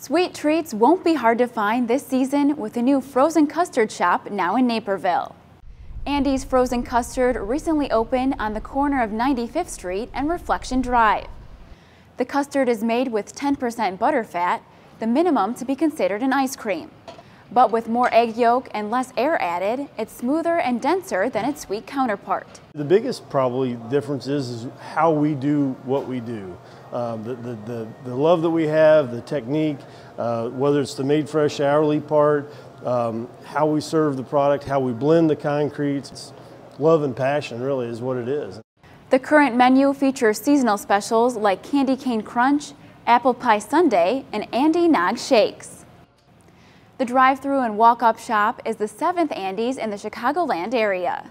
Sweet treats won't be hard to find this season with a new frozen custard shop now in Naperville. Andy's Frozen Custard recently opened on the corner of 95th Street and Reflection Drive. The custard is made with 10% butterfat, the minimum to be considered an ice cream. But with more egg yolk and less air added, it's smoother and denser than its sweet counterpart. The biggest probably difference is, is how we do what we do. Um, the, the, the, the, love that we have, the technique, uh, whether it's the made fresh hourly part, um, how we serve the product, how we blend the concretes. It's love and passion really is what it is. The current menu features seasonal specials like Candy Cane Crunch, Apple Pie Sundae, and Andy Nog Shakes. The drive-through and walk-up shop is the seventh Andy's in the Chicagoland area.